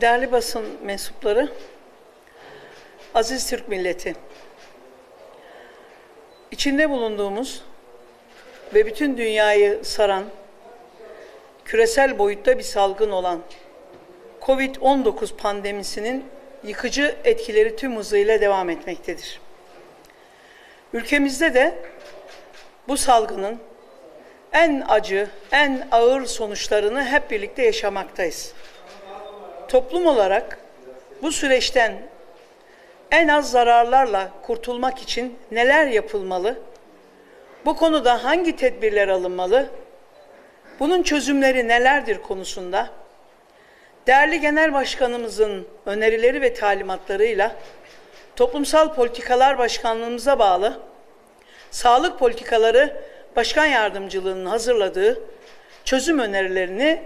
Değerli basın mensupları, aziz Türk milleti, içinde bulunduğumuz ve bütün dünyayı saran, küresel boyutta bir salgın olan COVID-19 pandemisinin yıkıcı etkileri tüm hızıyla devam etmektedir. Ülkemizde de bu salgının en acı, en ağır sonuçlarını hep birlikte yaşamaktayız. Toplum olarak bu süreçten en az zararlarla kurtulmak için neler yapılmalı? Bu konuda hangi tedbirler alınmalı? Bunun çözümleri nelerdir konusunda? Değerli Genel Başkanımızın önerileri ve talimatlarıyla Toplumsal Politikalar Başkanlığımıza bağlı Sağlık Politikaları Başkan Yardımcılığının hazırladığı çözüm önerilerini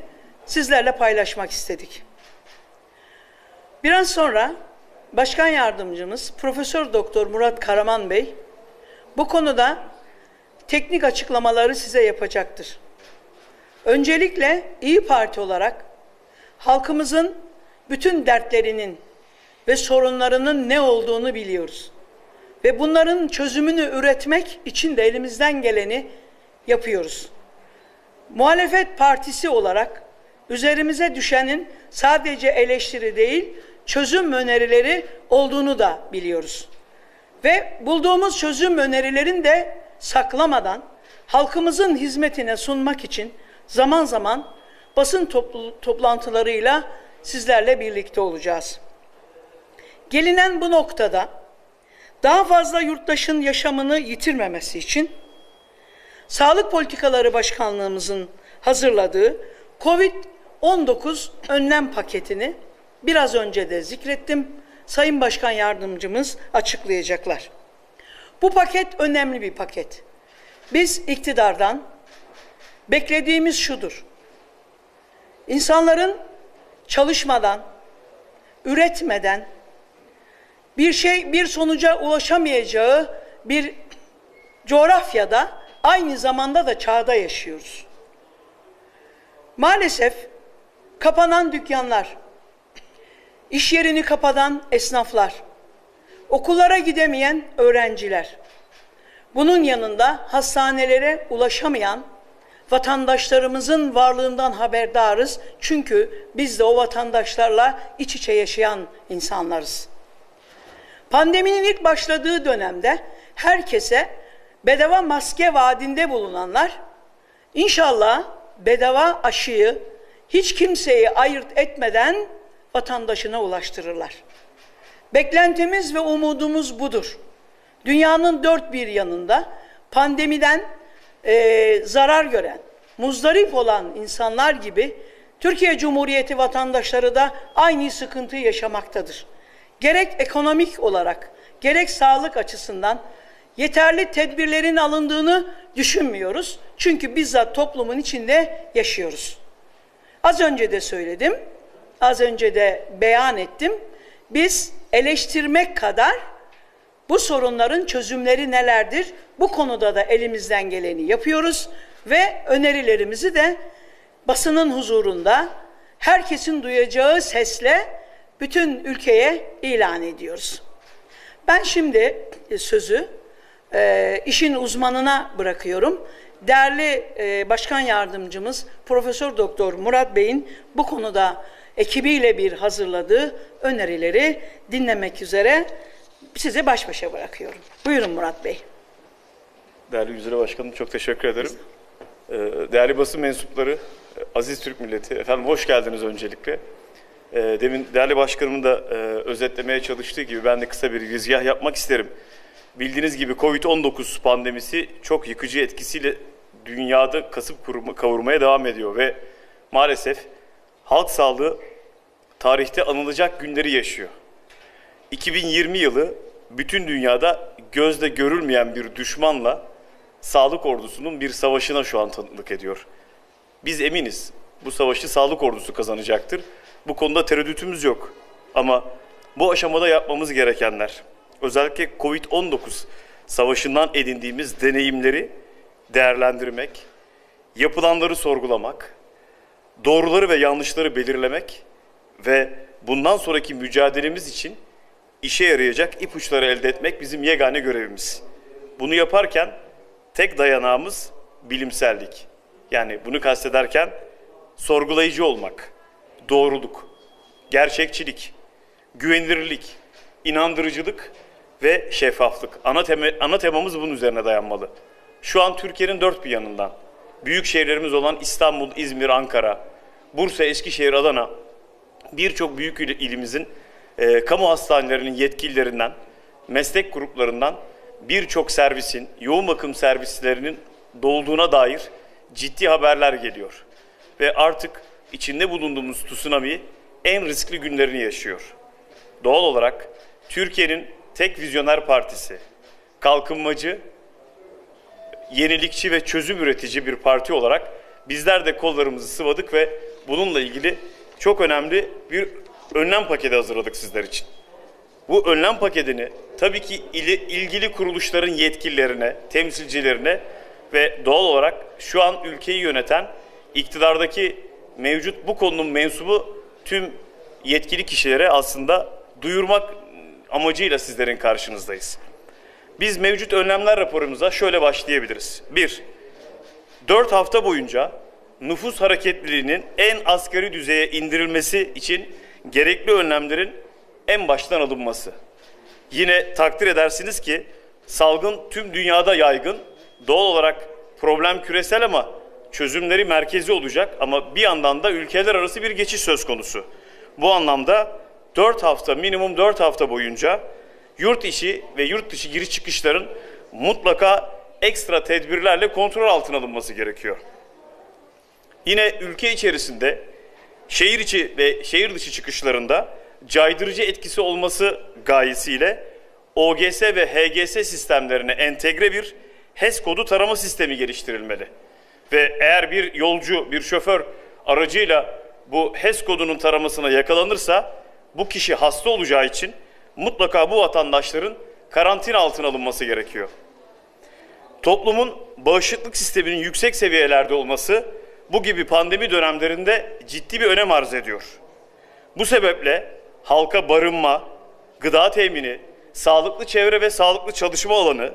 sizlerle paylaşmak istedik. Biraz sonra Başkan Yardımcımız Profesör Doktor Murat Karaman Bey bu konuda teknik açıklamaları size yapacaktır. Öncelikle İyi Parti olarak halkımızın bütün dertlerinin ve sorunlarının ne olduğunu biliyoruz. Ve bunların çözümünü üretmek için de elimizden geleni yapıyoruz. Muhalefet partisi olarak üzerimize düşenin sadece eleştiri değil, çözüm önerileri olduğunu da biliyoruz. Ve bulduğumuz çözüm önerilerini de saklamadan halkımızın hizmetine sunmak için zaman zaman basın topl toplantılarıyla sizlerle birlikte olacağız. Gelinen bu noktada daha fazla yurttaşın yaşamını yitirmemesi için Sağlık Politikaları Başkanlığımızın hazırladığı COVID-19 önlem paketini biraz önce de zikrettim. Sayın Başkan Yardımcımız açıklayacaklar. Bu paket önemli bir paket. Biz iktidardan beklediğimiz şudur. İnsanların çalışmadan, üretmeden bir şey bir sonuca ulaşamayacağı bir coğrafyada aynı zamanda da çağda yaşıyoruz. Maalesef kapanan dükkanlar, iş yerini kapatan esnaflar, okullara gidemeyen öğrenciler, bunun yanında hastanelere ulaşamayan vatandaşlarımızın varlığından haberdarız. Çünkü biz de o vatandaşlarla iç içe yaşayan insanlarız. Pandeminin ilk başladığı dönemde herkese bedava maske vaadinde bulunanlar inşallah bedava aşıyı hiç kimseyi ayırt etmeden vatandaşına ulaştırırlar. Beklentimiz ve umudumuz budur. Dünyanın dört bir yanında pandemiden e, zarar gören, muzdarip olan insanlar gibi Türkiye Cumhuriyeti vatandaşları da aynı sıkıntıyı yaşamaktadır. Gerek ekonomik olarak, gerek sağlık açısından yeterli tedbirlerin alındığını düşünmüyoruz. Çünkü bizzat toplumun içinde yaşıyoruz. Az önce de söyledim, az önce de beyan ettim. Biz eleştirmek kadar bu sorunların çözümleri nelerdir? Bu konuda da elimizden geleni yapıyoruz ve önerilerimizi de basının huzurunda herkesin duyacağı sesle bütün ülkeye ilan ediyoruz. Ben şimdi sözü e, işin uzmanına bırakıyorum. Değerli e, Başkan Yardımcımız Profesör Doktor Murat Bey'in bu konuda ekibiyle bir hazırladığı önerileri dinlemek üzere size baş başa bırakıyorum. Buyurun Murat Bey. Değerli Güzide Başkanım çok teşekkür ederim. Ee, değerli basın mensupları, aziz Türk milleti, efendim hoş geldiniz öncelikle. Ee, demin değerli başkanımın da e, özetlemeye çalıştığı gibi ben de kısa bir girizgah yapmak isterim. Bildiğiniz gibi Covid-19 pandemisi çok yıkıcı etkisiyle dünyada kasıp kavurmaya devam ediyor ve maalesef halk sağlığı tarihte anılacak günleri yaşıyor. 2020 yılı bütün dünyada gözle görülmeyen bir düşmanla sağlık ordusunun bir savaşına şu an tanıklık ediyor. Biz eminiz bu savaşı sağlık ordusu kazanacaktır. Bu konuda tereddütümüz yok. Ama bu aşamada yapmamız gerekenler, özellikle Covid-19 savaşından edindiğimiz deneyimleri değerlendirmek, yapılanları sorgulamak, doğruları ve yanlışları belirlemek ve bundan sonraki mücadelemiz için işe yarayacak ipuçları elde etmek bizim yegane görevimiz. Bunu yaparken tek dayanağımız bilimsellik. Yani bunu kastederken sorgulayıcı olmak, doğruluk, gerçekçilik, güvenilirlik, inandırıcılık ve şeffaflık. Ana, tema, ana temamız bunun üzerine dayanmalı. Şu an Türkiye'nin dört bir yanından, büyük şehirlerimiz olan İstanbul, İzmir, Ankara, Bursa, Eskişehir, Adana, birçok büyük ilimizin e, kamu hastanelerinin yetkililerinden, meslek gruplarından birçok servisin, yoğun bakım servislerinin dolduğuna dair ciddi haberler geliyor. Ve artık içinde bulunduğumuz tsunami en riskli günlerini yaşıyor. Doğal olarak Türkiye'nin tek vizyoner partisi, kalkınmacı, yenilikçi ve çözüm üretici bir parti olarak bizler de kollarımızı sıvadık ve bununla ilgili çok önemli bir önlem paketi hazırladık sizler için. Bu önlem paketini tabii ki ilgili kuruluşların yetkililerine, temsilcilerine ve doğal olarak şu an ülkeyi yöneten iktidardaki mevcut bu konunun mensubu tüm yetkili kişilere aslında duyurmak amacıyla sizlerin karşınızdayız. Biz mevcut önlemler raporumuza şöyle başlayabiliriz. 1. 4 hafta boyunca nüfus hareketliliğinin en asgari düzeye indirilmesi için gerekli önlemlerin en baştan alınması. Yine takdir edersiniz ki salgın tüm dünyada yaygın. Doğal olarak problem küresel ama çözümleri merkezi olacak ama bir yandan da ülkeler arası bir geçiş söz konusu. Bu anlamda 4 hafta minimum 4 hafta boyunca yurt içi ve yurt dışı giriş çıkışların mutlaka ekstra tedbirlerle kontrol altına alınması gerekiyor. Yine ülke içerisinde şehir içi ve şehir dışı çıkışlarında caydırıcı etkisi olması gayesiyle OGS ve HGS sistemlerine entegre bir HES kodu tarama sistemi geliştirilmeli. Ve eğer bir yolcu, bir şoför aracıyla bu HES kodunun taramasına yakalanırsa bu kişi hasta olacağı için mutlaka bu vatandaşların karantina altına alınması gerekiyor. Toplumun bağışıklık sisteminin yüksek seviyelerde olması bu gibi pandemi dönemlerinde ciddi bir önem arz ediyor. Bu sebeple halka barınma, gıda temini, sağlıklı çevre ve sağlıklı çalışma alanı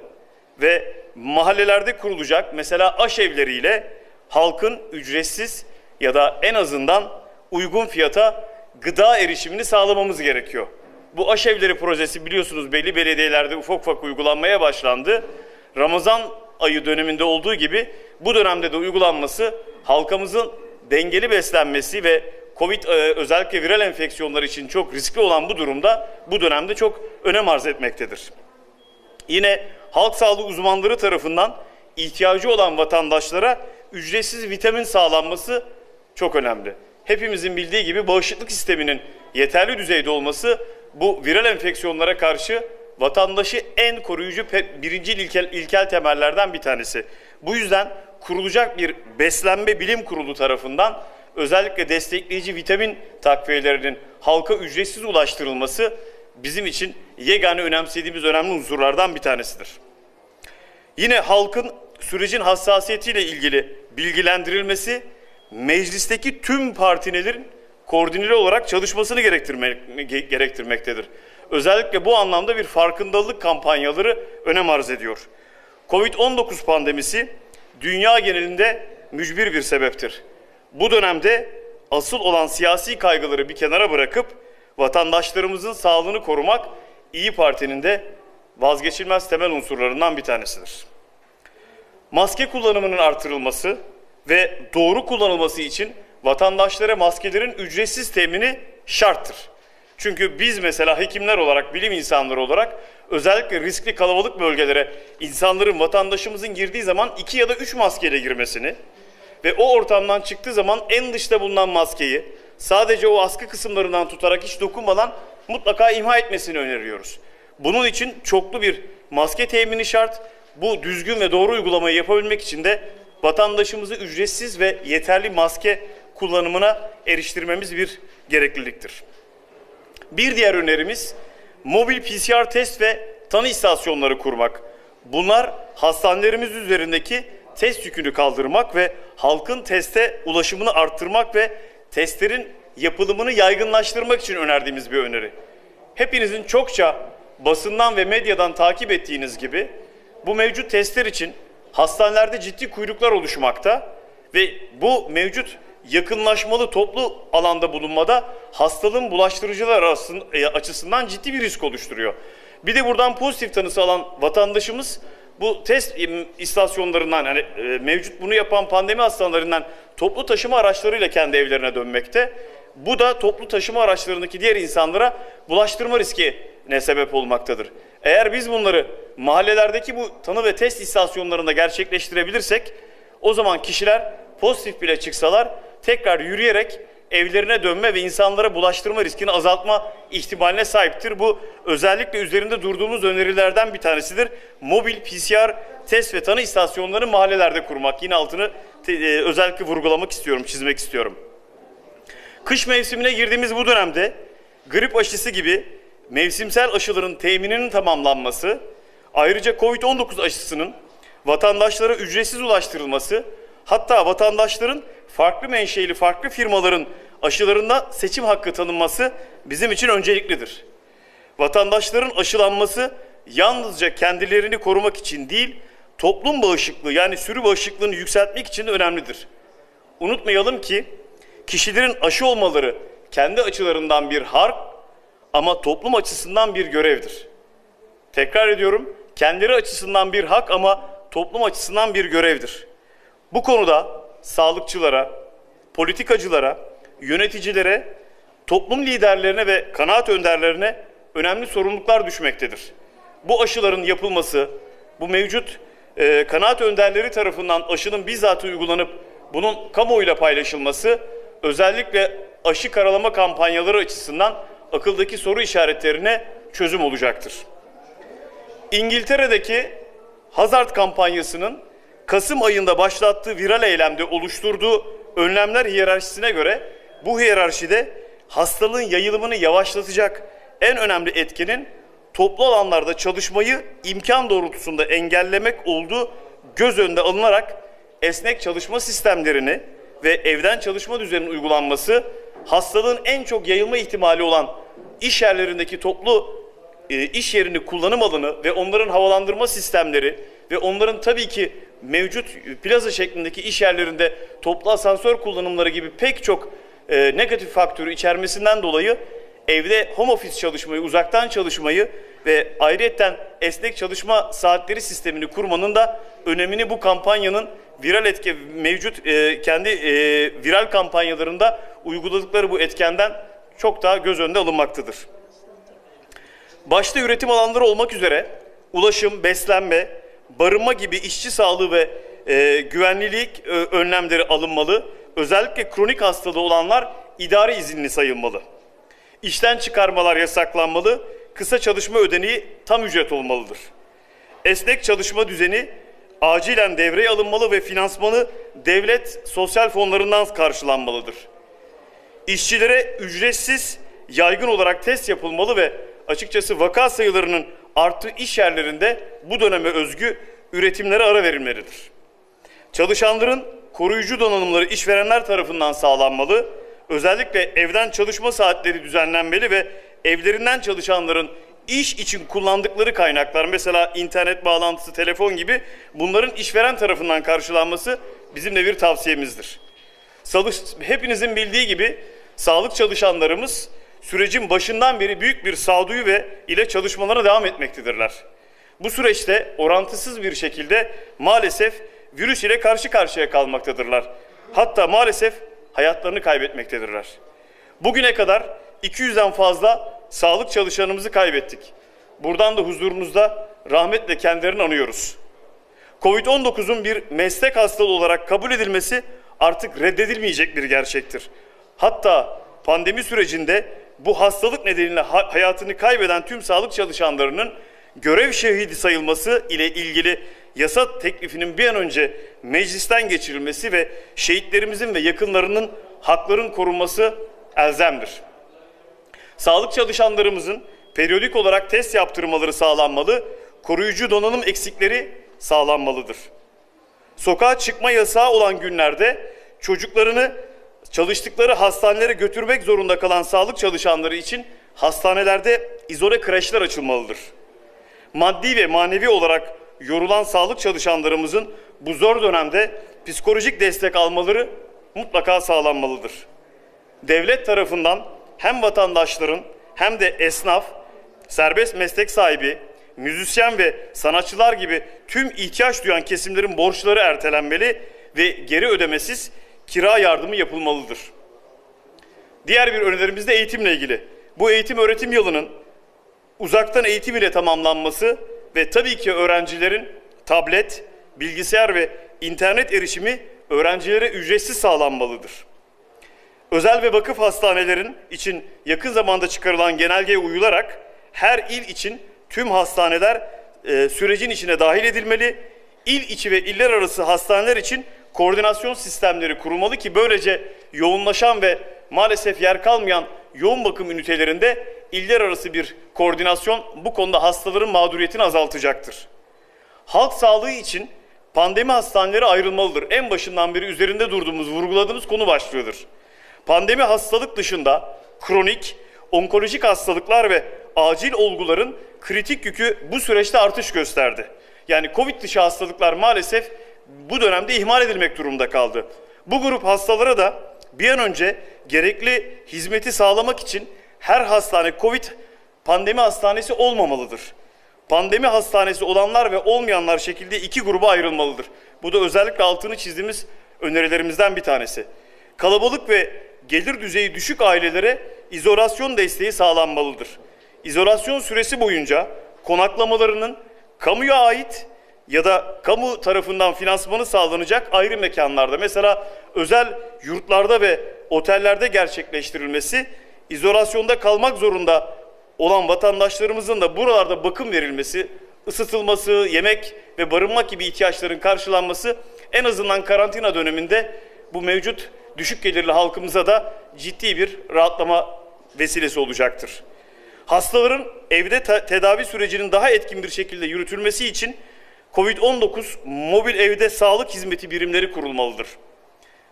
ve mahallelerde kurulacak mesela aşevleriyle halkın ücretsiz ya da en azından uygun fiyata gıda erişimini sağlamamız gerekiyor. Bu aşevleri projesi biliyorsunuz belli belediyelerde ufak ufak uygulanmaya başlandı. Ramazan ayı döneminde olduğu gibi bu dönemde de uygulanması halkımızın dengeli beslenmesi ve Covid e, özellikle viral enfeksiyonlar için çok riskli olan bu durumda bu dönemde çok önem arz etmektedir. Yine halk sağlığı uzmanları tarafından ihtiyacı olan vatandaşlara ücretsiz vitamin sağlanması çok önemli. Hepimizin bildiği gibi bağışıklık sisteminin yeterli düzeyde olması bu viral enfeksiyonlara karşı vatandaşı en koruyucu birinci ilkel, ilkel temellerden bir tanesi. Bu yüzden kurulacak bir beslenme bilim kurulu tarafından özellikle destekleyici vitamin takviyelerinin halka ücretsiz ulaştırılması bizim için yegane önemsediğimiz önemli unsurlardan bir tanesidir. Yine halkın sürecin hassasiyetiyle ilgili bilgilendirilmesi meclisteki tüm partilerin koordineli olarak çalışmasını gerektirmek, gerektirmektedir. Özellikle bu anlamda bir farkındalık kampanyaları önem arz ediyor. Covid-19 pandemisi dünya genelinde mücbir bir sebeptir. Bu dönemde asıl olan siyasi kaygıları bir kenara bırakıp vatandaşlarımızın sağlığını korumak İyi Parti'nin de vazgeçilmez temel unsurlarından bir tanesidir. Maske kullanımının artırılması ve doğru kullanılması için vatandaşlara maskelerin ücretsiz temini şarttır. Çünkü biz mesela hekimler olarak, bilim insanları olarak özellikle riskli kalabalık bölgelere insanların, vatandaşımızın girdiği zaman iki ya da üç maskeyle girmesini ve o ortamdan çıktığı zaman en dışta bulunan maskeyi sadece o askı kısımlarından tutarak hiç dokunmadan mutlaka imha etmesini öneriyoruz. Bunun için çoklu bir maske temini şart. Bu düzgün ve doğru uygulamayı yapabilmek için de vatandaşımızı ücretsiz ve yeterli maske kullanımına eriştirmemiz bir gerekliliktir. Bir diğer önerimiz mobil PCR test ve tanı istasyonları kurmak. Bunlar hastanelerimiz üzerindeki test yükünü kaldırmak ve halkın teste ulaşımını arttırmak ve testlerin yapılımını yaygınlaştırmak için önerdiğimiz bir öneri. Hepinizin çokça basından ve medyadan takip ettiğiniz gibi bu mevcut testler için hastanelerde ciddi kuyruklar oluşmakta ve bu mevcut yakınlaşmalı toplu alanda bulunmada hastalığın bulaştırıcılar e, açısından ciddi bir risk oluşturuyor. Bir de buradan pozitif tanısı alan vatandaşımız bu test istasyonlarından yani e, mevcut bunu yapan pandemi hastalarından toplu taşıma araçlarıyla kendi evlerine dönmekte. Bu da toplu taşıma araçlarındaki diğer insanlara bulaştırma riskine sebep olmaktadır. Eğer biz bunları mahallelerdeki bu tanı ve test istasyonlarında gerçekleştirebilirsek o zaman kişiler pozitif bile çıksalar tekrar yürüyerek evlerine dönme ve insanlara bulaştırma riskini azaltma ihtimaline sahiptir. Bu özellikle üzerinde durduğumuz önerilerden bir tanesidir. Mobil PCR test ve tanı istasyonlarını mahallelerde kurmak. Yine altını e, özellikle vurgulamak istiyorum, çizmek istiyorum. Kış mevsimine girdiğimiz bu dönemde grip aşısı gibi mevsimsel aşıların temininin tamamlanması, ayrıca Covid-19 aşısının vatandaşlara ücretsiz ulaştırılması, hatta vatandaşların farklı menşeili farklı firmaların aşılarında seçim hakkı tanınması bizim için önceliklidir. Vatandaşların aşılanması yalnızca kendilerini korumak için değil, toplum bağışıklığı yani sürü bağışıklığını yükseltmek için de önemlidir. Unutmayalım ki kişilerin aşı olmaları kendi açılarından bir harp ama toplum açısından bir görevdir. Tekrar ediyorum, kendileri açısından bir hak ama toplum açısından bir görevdir. Bu konuda sağlıkçılara, politikacılara, yöneticilere, toplum liderlerine ve kanaat önderlerine önemli sorumluluklar düşmektedir. Bu aşıların yapılması, bu mevcut e, kanaat önderleri tarafından aşının bizzat uygulanıp bunun kamuoyuyla paylaşılması özellikle aşı karalama kampanyaları açısından akıldaki soru işaretlerine çözüm olacaktır. İngiltere'deki Hazard kampanyasının Kasım ayında başlattığı viral eylemde oluşturduğu önlemler hiyerarşisine göre bu hiyerarşide hastalığın yayılımını yavaşlatacak en önemli etkenin toplu alanlarda çalışmayı imkan doğrultusunda engellemek olduğu göz önünde alınarak esnek çalışma sistemlerini ve evden çalışma düzeninin uygulanması hastalığın en çok yayılma ihtimali olan iş yerlerindeki toplu e, iş yerini kullanım alanı ve onların havalandırma sistemleri ve onların tabii ki mevcut plaza şeklindeki iş yerlerinde toplu asansör kullanımları gibi pek çok e, negatif faktörü içermesinden dolayı evde home office çalışmayı, uzaktan çalışmayı ve ayrıyetten esnek çalışma saatleri sistemini kurmanın da önemini bu kampanyanın viral etki mevcut e, kendi e, viral kampanyalarında uyguladıkları bu etkenden çok daha göz önünde alınmaktadır. Başta üretim alanları olmak üzere ulaşım, beslenme, barınma gibi işçi sağlığı ve e, güvenlilik e, önlemleri alınmalı. Özellikle kronik hastalığı olanlar idari izinli sayılmalı. İşten çıkarmalar yasaklanmalı. Kısa çalışma ödeneği tam ücret olmalıdır. Esnek çalışma düzeni acilen devreye alınmalı ve finansmanı devlet sosyal fonlarından karşılanmalıdır. İşçilere ücretsiz yaygın olarak test yapılmalı ve açıkçası vaka sayılarının arttığı iş yerlerinde bu döneme özgü üretimlere ara verilmelidir. Çalışanların koruyucu donanımları işverenler tarafından sağlanmalı, özellikle evden çalışma saatleri düzenlenmeli ve evlerinden çalışanların iş için kullandıkları kaynaklar mesela internet bağlantısı, telefon gibi bunların işveren tarafından karşılanması bizim de bir tavsiyemizdir. Hepinizin bildiği gibi sağlık çalışanlarımız sürecin başından beri büyük bir sağduyu ve ile çalışmalarına devam etmektedirler. Bu süreçte orantısız bir şekilde maalesef virüs ile karşı karşıya kalmaktadırlar. Hatta maalesef hayatlarını kaybetmektedirler. Bugüne kadar 200'den fazla sağlık çalışanımızı kaybettik. Buradan da huzurunuzda rahmetle kendilerini anıyoruz. Covid-19'un bir meslek hastalığı olarak kabul edilmesi artık reddedilmeyecek bir gerçektir. Hatta pandemi sürecinde bu hastalık nedeniyle ha- hayatını kaybeden tüm sağlık çalışanlarının görev şehidi sayılması ile ilgili yasa teklifinin bir an önce meclisten geçirilmesi ve şehitlerimizin ve yakınlarının hakların korunması elzemdir. Sağlık çalışanlarımızın periyodik olarak test yaptırmaları sağlanmalı, koruyucu donanım eksikleri sağlanmalıdır. Sokağa çıkma yasağı olan günlerde çocuklarını çalıştıkları hastanelere götürmek zorunda kalan sağlık çalışanları için hastanelerde izole kreşler açılmalıdır. Maddi ve manevi olarak yorulan sağlık çalışanlarımızın bu zor dönemde psikolojik destek almaları mutlaka sağlanmalıdır. Devlet tarafından hem vatandaşların hem de esnaf, serbest meslek sahibi, müzisyen ve sanatçılar gibi tüm ihtiyaç duyan kesimlerin borçları ertelenmeli ve geri ödemesiz kira yardımı yapılmalıdır. Diğer bir önerimiz de eğitimle ilgili. Bu eğitim öğretim yılının uzaktan eğitim ile tamamlanması ve tabii ki öğrencilerin tablet, bilgisayar ve internet erişimi öğrencilere ücretsiz sağlanmalıdır. Özel ve vakıf hastanelerin için yakın zamanda çıkarılan genelgeye uyularak her il için tüm hastaneler e, sürecin içine dahil edilmeli. İl içi ve iller arası hastaneler için koordinasyon sistemleri kurulmalı ki böylece yoğunlaşan ve maalesef yer kalmayan yoğun bakım ünitelerinde iller arası bir koordinasyon bu konuda hastaların mağduriyetini azaltacaktır. Halk sağlığı için pandemi hastaneleri ayrılmalıdır. En başından beri üzerinde durduğumuz, vurguladığımız konu başlıyordur. Pandemi hastalık dışında kronik, onkolojik hastalıklar ve acil olguların kritik yükü bu süreçte artış gösterdi. Yani Covid dışı hastalıklar maalesef bu dönemde ihmal edilmek durumunda kaldı. Bu grup hastalara da bir an önce gerekli hizmeti sağlamak için her hastane Covid pandemi hastanesi olmamalıdır. Pandemi hastanesi olanlar ve olmayanlar şekilde iki gruba ayrılmalıdır. Bu da özellikle altını çizdiğimiz önerilerimizden bir tanesi. Kalabalık ve gelir düzeyi düşük ailelere izolasyon desteği sağlanmalıdır. İzolasyon süresi boyunca konaklamalarının kamuya ait ya da kamu tarafından finansmanı sağlanacak ayrı mekanlarda mesela özel yurtlarda ve otellerde gerçekleştirilmesi, izolasyonda kalmak zorunda olan vatandaşlarımızın da buralarda bakım verilmesi, ısıtılması, yemek ve barınmak gibi ihtiyaçların karşılanması en azından karantina döneminde bu mevcut düşük gelirli halkımıza da ciddi bir rahatlama vesilesi olacaktır. Hastaların evde tedavi sürecinin daha etkin bir şekilde yürütülmesi için COVID-19 mobil evde sağlık hizmeti birimleri kurulmalıdır.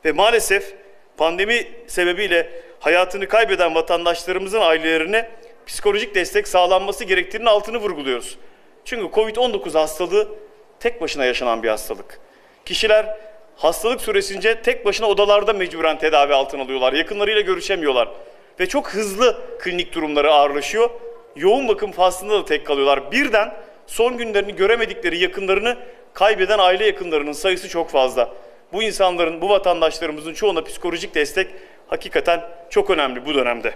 Ve maalesef pandemi sebebiyle hayatını kaybeden vatandaşlarımızın ailelerine psikolojik destek sağlanması gerektiğinin altını vurguluyoruz. Çünkü COVID-19 hastalığı tek başına yaşanan bir hastalık. Kişiler hastalık süresince tek başına odalarda mecburen tedavi altına alıyorlar. Yakınlarıyla görüşemiyorlar. Ve çok hızlı klinik durumları ağırlaşıyor. Yoğun bakım faslında da tek kalıyorlar. Birden son günlerini göremedikleri yakınlarını kaybeden aile yakınlarının sayısı çok fazla. Bu insanların, bu vatandaşlarımızın çoğuna psikolojik destek hakikaten çok önemli bu dönemde.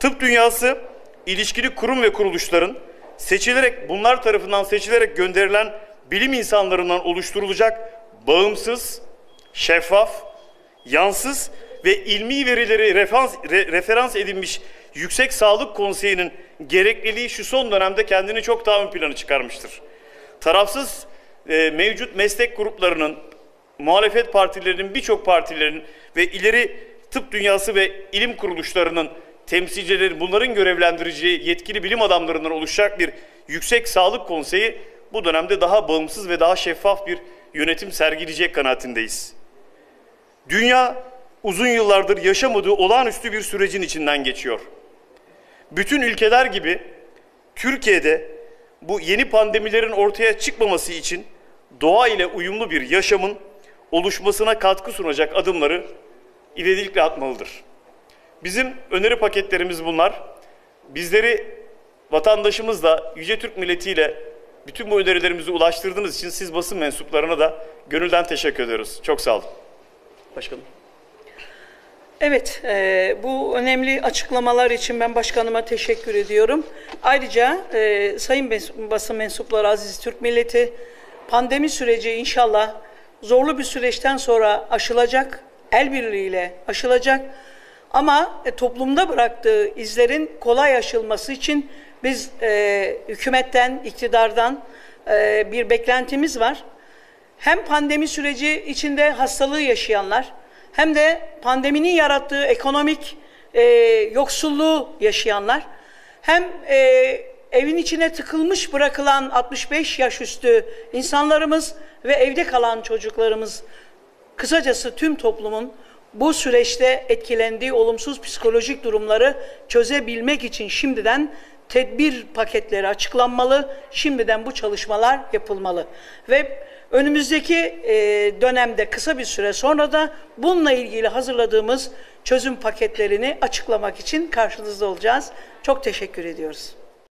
Tıp dünyası ilişkili kurum ve kuruluşların seçilerek bunlar tarafından seçilerek gönderilen bilim insanlarından oluşturulacak bağımsız, şeffaf, yansız ve ilmi verileri referans, re, referans edilmiş Yüksek Sağlık Konseyi'nin gerekliliği şu son dönemde kendini çok daha ön plana çıkarmıştır. Tarafsız e, mevcut meslek gruplarının, muhalefet partilerinin, birçok partilerin ve ileri tıp dünyası ve ilim kuruluşlarının temsilcileri, bunların görevlendireceği yetkili bilim adamlarından oluşacak bir Yüksek Sağlık Konseyi bu dönemde daha bağımsız ve daha şeffaf bir yönetim sergileyecek kanaatindeyiz. Dünya uzun yıllardır yaşamadığı olağanüstü bir sürecin içinden geçiyor. Bütün ülkeler gibi Türkiye'de bu yeni pandemilerin ortaya çıkmaması için doğa ile uyumlu bir yaşamın oluşmasına katkı sunacak adımları ivedilikle atmalıdır. Bizim öneri paketlerimiz bunlar. Bizleri vatandaşımızla, Yüce Türk milletiyle bütün bu önerilerimizi ulaştırdığınız için siz basın mensuplarına da gönülden teşekkür ediyoruz. Çok sağ olun. Başkanım. Evet, e, bu önemli açıklamalar için ben başkanıma teşekkür ediyorum. Ayrıca e, sayın basın mensupları aziz Türk milleti pandemi süreci inşallah zorlu bir süreçten sonra aşılacak, el birliğiyle aşılacak. Ama e, toplumda bıraktığı izlerin kolay aşılması için biz e, hükümetten, iktidardan e, bir beklentimiz var. Hem pandemi süreci içinde hastalığı yaşayanlar, hem de pandeminin yarattığı ekonomik e, yoksulluğu yaşayanlar, hem e, evin içine tıkılmış bırakılan 65 yaş üstü insanlarımız ve evde kalan çocuklarımız, kısacası tüm toplumun bu süreçte etkilendiği olumsuz psikolojik durumları çözebilmek için şimdiden tedbir paketleri açıklanmalı, şimdiden bu çalışmalar yapılmalı. Ve önümüzdeki e, dönemde kısa bir süre sonra da bununla ilgili hazırladığımız çözüm paketlerini açıklamak için karşınızda olacağız. Çok teşekkür ediyoruz.